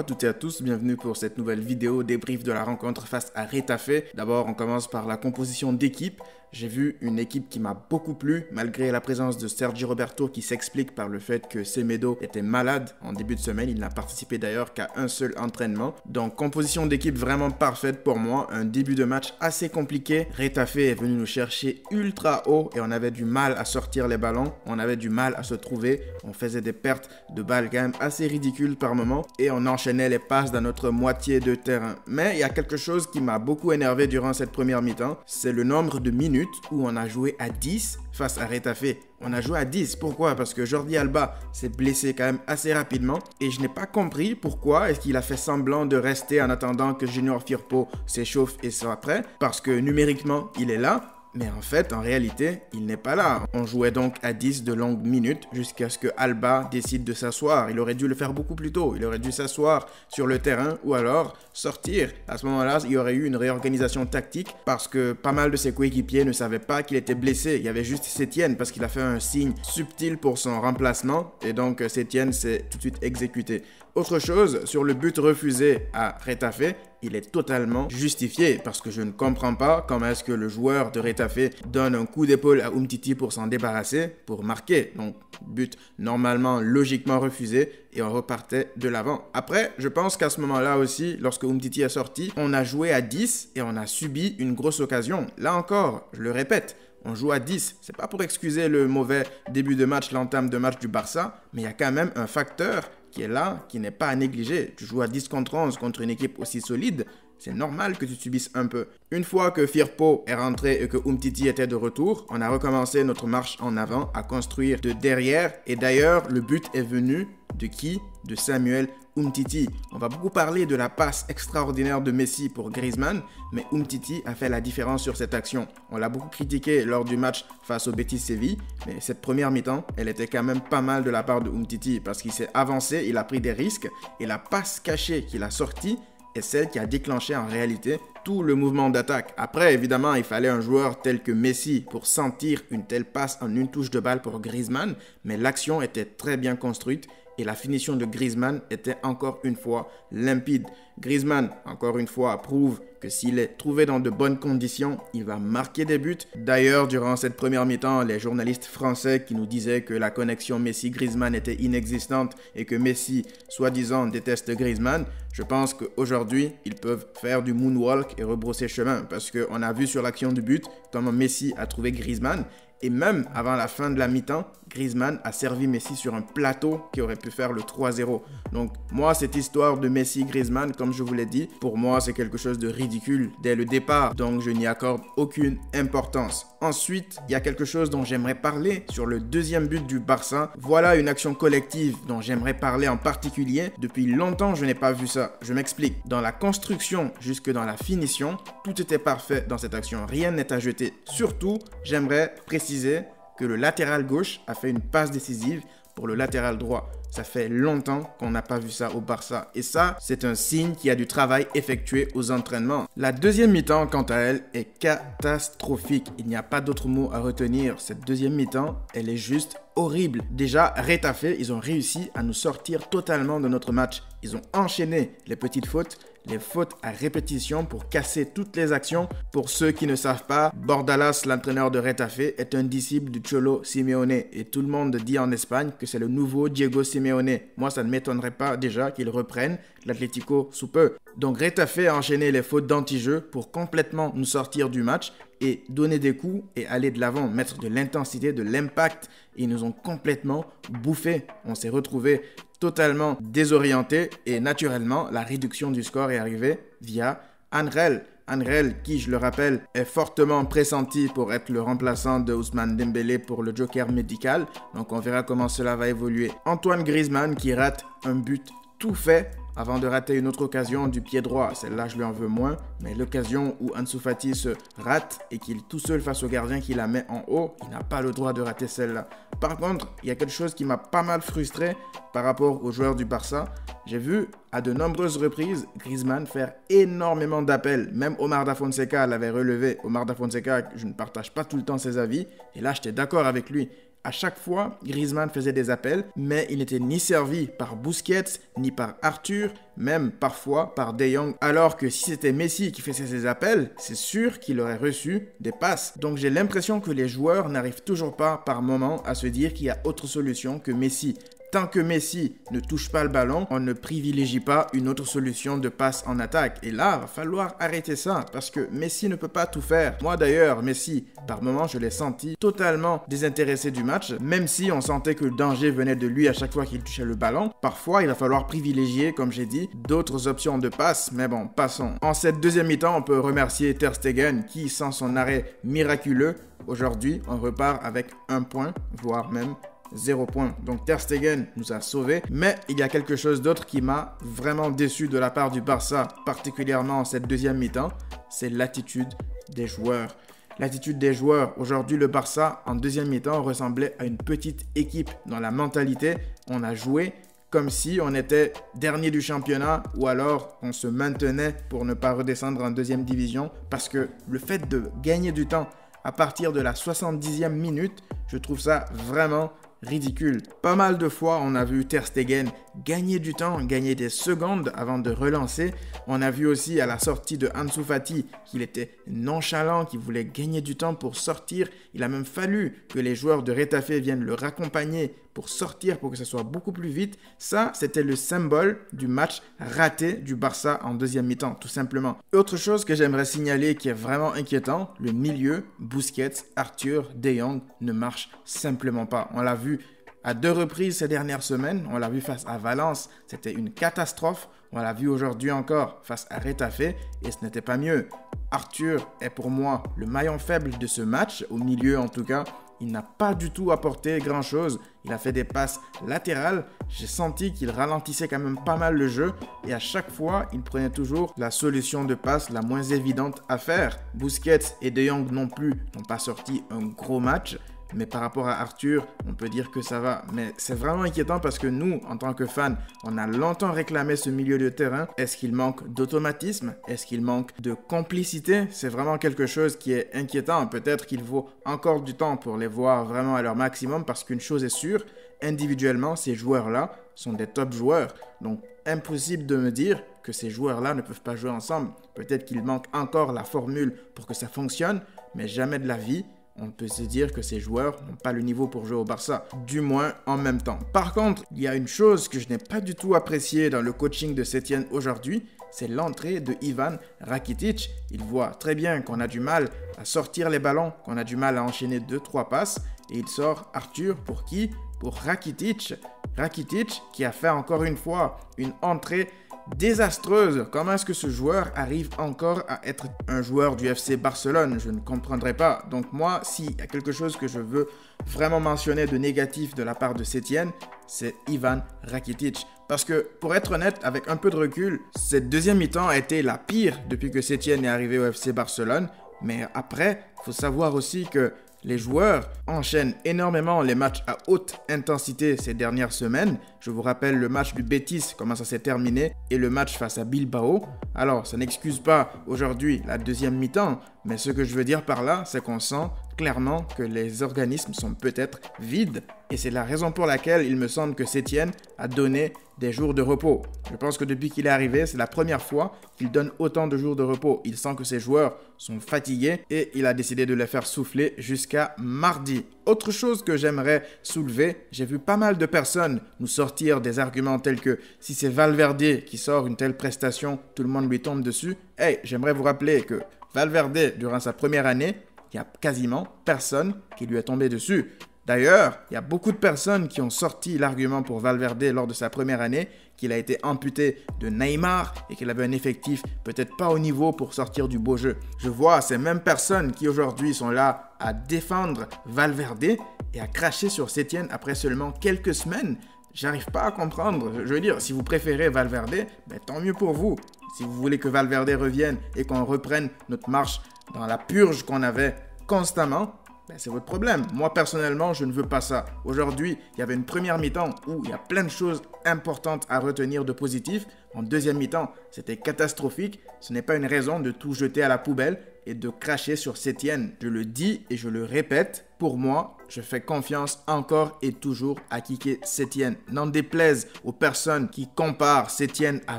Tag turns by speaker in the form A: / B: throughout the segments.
A: à toutes et à tous, bienvenue pour cette nouvelle vidéo débrief de la rencontre face à Retafe. D'abord, on commence par la composition d'équipe. J'ai vu une équipe qui m'a beaucoup plu, malgré la présence de Sergi Roberto qui s'explique par le fait que Semedo était malade en début de semaine. Il n'a participé d'ailleurs qu'à un seul entraînement. Donc, composition d'équipe vraiment parfaite pour moi. Un début de match assez compliqué. Retafe est venu nous chercher ultra haut et on avait du mal à sortir les ballons. On avait du mal à se trouver. On faisait des pertes de balles quand même assez ridicules par moment et on enchaînait les passes dans notre moitié de terrain. Mais il y a quelque chose qui m'a beaucoup énervé durant cette première mi-temps. C'est le nombre de minutes où on a joué à 10 face à Retafe. On a joué à 10. Pourquoi? Parce que Jordi Alba s'est blessé quand même assez rapidement et je n'ai pas compris pourquoi est-ce qu'il a fait semblant de rester en attendant que Junior Firpo s'échauffe et soit prêt. Parce que numériquement, il est là, mais en fait, en réalité, il n'est pas là. On jouait donc à 10 de longues minutes jusqu'à ce que Alba décide de s'asseoir. Il aurait dû le faire beaucoup plus tôt. Il aurait dû s'asseoir sur le terrain ou alors sortir. À ce moment-là, il y aurait eu une réorganisation tactique parce que pas mal de ses coéquipiers ne savaient pas qu'il était blessé. Il y avait juste Sétienne parce qu'il a fait un signe subtil pour son remplacement et donc Sétienne s'est tout de suite exécuté. Autre chose, sur le but refusé à Retafe, il est totalement justifié parce que je ne comprends pas comment est-ce que le joueur de Retafe donne un coup d'épaule à Umtiti pour s'en débarrasser, pour marquer. Donc, but normalement, logiquement refusé et on repartait de l'avant. Après, je pense qu'à ce moment-là aussi, lorsque Umtiti est sorti, on a joué à 10 et on a subi une grosse occasion. Là encore, je le répète, on joue à 10. C'est pas pour excuser le mauvais début de match, l'entame de match du Barça, mais il y a quand même un facteur qui est là, qui n'est pas à négliger. Tu joues à 10 contre 11 contre une équipe aussi solide, c'est normal que tu subisses un peu. Une fois que Firpo est rentré et que Umtiti était de retour, on a recommencé notre marche en avant à construire de derrière. Et d'ailleurs, le but est venu de qui? De Samuel Umtiti. On va beaucoup parler de la passe extraordinaire de Messi pour Griezmann, mais Umtiti a fait la différence sur cette action. On l'a beaucoup critiqué lors du match face au Betis Séville, mais cette première mi-temps, elle était quand même pas mal de la part de Umtiti parce qu'il s'est avancé, il a pris des risques et la passe cachée qu'il a sortie est celle qui a déclenché en réalité tout le mouvement d'attaque. Après, évidemment, il fallait un joueur tel que Messi pour sentir une telle passe en une touche de balle pour Griezmann, mais l'action était très bien construite et la finition de Griezmann était encore une fois limpide. Griezmann, encore une fois, prouve que s'il est trouvé dans de bonnes conditions, il va marquer des buts. D'ailleurs, durant cette première mi-temps, les journalistes français qui nous disaient que la connexion Messi-Griezmann était inexistante et que Messi, soi-disant, déteste Griezmann, je pense qu'aujourd'hui, ils peuvent faire du moonwalk et rebrousser chemin parce qu'on a vu sur l'action du but comment Messi a trouvé Griezmann et même avant la fin de la mi-temps, Griezmann a servi Messi sur un plateau qui aurait pu faire le 3-0. Donc moi, cette histoire de Messi-Griezmann, comme je vous l'ai dit, pour moi, c'est quelque chose de ridicule dès le départ. Donc je n'y accorde aucune importance. Ensuite, il y a quelque chose dont j'aimerais parler sur le deuxième but du Barça. Voilà une action collective dont j'aimerais parler en particulier. Depuis longtemps, je n'ai pas vu ça. Je m'explique. Dans la construction jusque dans la finition, tout était parfait dans cette action. Rien n'est à jeter. Surtout, j'aimerais préciser que le latéral gauche a fait une passe décisive pour le latéral droit. Ça fait longtemps qu'on n'a pas vu ça au Barça. Et ça, c'est un signe qu'il y a du travail effectué aux entraînements. La deuxième mi-temps, quant à elle, est catastrophique. Il n'y a pas d'autre mot à retenir. Cette deuxième mi-temps, elle est juste horrible. Déjà, Rétafé, ils ont réussi à nous sortir totalement de notre match. Ils ont enchaîné les petites fautes les fautes à répétition pour casser toutes les actions. Pour ceux qui ne savent pas, Bordalas, l'entraîneur de Retafe, est un disciple du Cholo Simeone et tout le monde dit en Espagne que c'est le nouveau Diego Simeone. Moi, ça ne m'étonnerait pas déjà qu'il reprenne l'Atlético sous peu. Donc Retafe a enchaîné les fautes d'anti-jeu pour complètement nous sortir du match et donner des coups et aller de l'avant, mettre de l'intensité, de l'impact. Ils nous ont complètement bouffé. On s'est retrouvé totalement désorienté et naturellement, la réduction du score est arrivée via Anrel. Anrel, qui, je le rappelle, est fortement pressenti pour être le remplaçant de Ousmane Dembélé pour le joker médical. Donc on verra comment cela va évoluer. Antoine Griezmann qui rate un but tout fait avant de rater une autre occasion du pied droit. Celle-là, je lui en veux moins. Mais l'occasion où Ansu Fati se rate et qu'il est tout seul face au gardien qui la met en haut, il n'a pas le droit de rater celle-là. Par contre, il y a quelque chose qui m'a pas mal frustré par rapport aux joueurs du Barça. J'ai vu à de nombreuses reprises Griezmann faire énormément d'appels. Même Omar Da Fonseca l'avait relevé. Omar Da Fonseca, je ne partage pas tout le temps ses avis. Et là, j'étais d'accord avec lui. À chaque fois, Griezmann faisait des appels, mais il n'était ni servi par Busquets, ni par Arthur, même parfois par De Jong. Alors que si c'était Messi qui faisait ses appels, c'est sûr qu'il aurait reçu des passes. Donc j'ai l'impression que les joueurs n'arrivent toujours pas par moment à se dire qu'il y a autre solution que Messi. Tant que Messi ne touche pas le ballon, on ne privilégie pas une autre solution de passe en attaque. Et là, va falloir arrêter ça parce que Messi ne peut pas tout faire. Moi d'ailleurs, Messi, par moments, je l'ai senti totalement désintéressé du match, même si on sentait que le danger venait de lui à chaque fois qu'il touchait le ballon. Parfois, il va falloir privilégier, comme j'ai dit, d'autres options de passe. Mais bon, passons. En cette deuxième mi-temps, on peut remercier Ter Stegen qui, sans son arrêt miraculeux, aujourd'hui, on repart avec un point, voire même 0 points. Donc Ter Stegen nous a sauvés. Mais il y a quelque chose d'autre qui m'a vraiment déçu de la part du Barça, particulièrement en cette deuxième mi-temps, c'est l'attitude des joueurs. L'attitude des joueurs. Aujourd'hui, le Barça, en deuxième mi-temps, ressemblait à une petite équipe. Dans la mentalité, on a joué comme si on était dernier du championnat ou alors on se maintenait pour ne pas redescendre en deuxième division parce que le fait de gagner du temps à partir de la 70e minute, je trouve ça vraiment ridicule. Pas mal de fois, on a vu Ter Stegen gagner du temps, gagner des secondes avant de relancer. On a vu aussi à la sortie de Ansu Fati qu'il était nonchalant, qu'il voulait gagner du temps pour sortir. Il a même fallu que les joueurs de Retafe viennent le raccompagner pour sortir, pour que ce soit beaucoup plus vite. Ça, c'était le symbole du match raté du Barça en deuxième mi-temps, tout simplement. Autre chose que j'aimerais signaler qui est vraiment inquiétant, le milieu, Busquets, Arthur, De Jong ne marche simplement pas. On l'a vu à deux reprises ces dernières semaines. On l'a vu face à Valence, c'était une catastrophe. On l'a vu aujourd'hui encore face à Retafe et ce n'était pas mieux. Arthur est pour moi le maillon faible de ce match, au milieu en tout cas. Il n'a pas du tout apporté grand-chose. Il a fait des passes latérales. J'ai senti qu'il ralentissait quand même pas mal le jeu. Et à chaque fois, il prenait toujours la solution de passe la moins évidente à faire. Busquets et De Jong non plus n'ont pas sorti un gros match. Mais par rapport à Arthur, on peut dire que ça va. Mais c'est vraiment inquiétant parce que nous, en tant que fans, on a longtemps réclamé ce milieu de terrain. Est-ce qu'il manque d'automatisme? Est-ce qu'il manque de complicité? C'est vraiment quelque chose qui est inquiétant. Peut-être qu'il faut encore du temps pour les voir vraiment à leur maximum parce qu'une chose est sûre, individuellement, ces joueurs-là sont des top joueurs. Donc, impossible de me dire que ces joueurs-là ne peuvent pas jouer ensemble. Peut-être qu'il manque encore la formule pour que ça fonctionne, mais jamais de la vie on peut se dire que ces joueurs n'ont pas le niveau pour jouer au Barça, du moins en même temps. Par contre, il y a une chose que je n'ai pas du tout appréciée dans le coaching de Sétienne aujourd'hui, c'est l'entrée de Ivan Rakitic. Il voit très bien qu'on a du mal à sortir les ballons, qu'on a du mal à enchaîner 2-3 passes, et il sort Arthur pour qui? Pour Rakitic. Rakitic qui a fait encore une fois une entrée désastreuse. Comment est-ce que ce joueur arrive encore à être un joueur du FC Barcelone? Je ne comprendrai pas. Donc moi, s'il y a quelque chose que je veux vraiment mentionner de négatif de la part de Sétienne, c'est Ivan Rakitic. Parce que pour être honnête, avec un peu de recul, cette deuxième mi-temps a été la pire depuis que Sétienne est arrivé au FC Barcelone. Mais après, il faut savoir aussi que les joueurs enchaînent énormément les matchs à haute intensité ces dernières semaines. Je vous rappelle le match du Betis, comment ça s'est terminé, et le match face à Bilbao. Alors, ça n'excuse pas aujourd'hui la deuxième mi-temps, mais ce que je veux dire par là, c'est qu'on sent clairement que les organismes sont peut-être vides. Et c'est la raison pour laquelle il me semble que Sétienne a donné des jours de repos. Je pense que depuis qu'il est arrivé, c'est la première fois qu'il donne autant de jours de repos. Il sent que ses joueurs sont fatigués et il a décidé de les faire souffler jusqu'à mardi. Autre chose que j'aimerais soulever, j'ai vu pas mal de personnes nous sortir des arguments tels que si c'est Valverde qui sort une telle prestation, tout le monde lui tombe dessus. Hey, j'aimerais vous rappeler que Valverde, durant sa première année, il n'y a quasiment personne qui lui est tombé dessus. D'ailleurs, il y a beaucoup de personnes qui ont sorti l'argument pour Valverde lors de sa première année qu'il a été amputé de Neymar et qu'il avait un effectif peut-être pas au niveau pour sortir du beau jeu. Je vois ces mêmes personnes qui aujourd'hui sont là à défendre Valverde et à cracher sur Sétienne après seulement quelques semaines. J'arrive pas à comprendre. Je veux dire, si vous préférez Valverde, ben, tant mieux pour vous. Si vous voulez que Valverde revienne et qu'on reprenne notre marche dans la purge qu'on avait constamment, ben, c'est votre problème. Moi, personnellement, je ne veux pas ça. Aujourd'hui, il y avait une première mi-temps où il y a plein de choses importantes à retenir de positif. En deuxième mi-temps, c'était catastrophique. Ce n'est pas une raison de tout jeter à la poubelle et de cracher sur Sétienne. Je le dis et je le répète, pour moi, je fais confiance encore et toujours à Kike Sétienne. N'en déplaise aux personnes qui comparent Sétienne à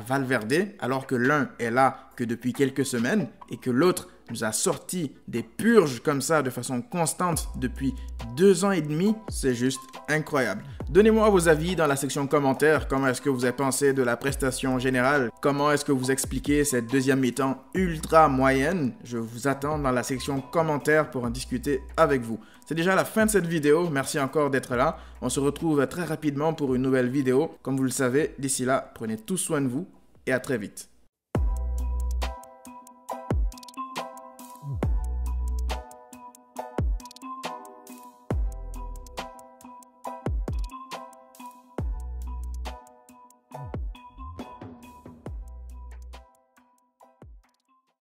A: Valverde, alors que l'un est là que depuis quelques semaines et que l'autre a sorti des purges comme ça de façon constante depuis deux ans et demi, c'est juste incroyable. Donnez-moi vos avis dans la section commentaires. Comment est-ce que vous avez pensé de la prestation générale? Comment est-ce que vous expliquez cette deuxième mi-temps ultra moyenne? Je vous attends dans la section commentaires pour en discuter avec vous. C'est déjà la fin de cette vidéo. Merci encore d'être là. On se retrouve très rapidement pour une nouvelle vidéo. Comme vous le savez, d'ici là, prenez tout soin de vous et à très vite.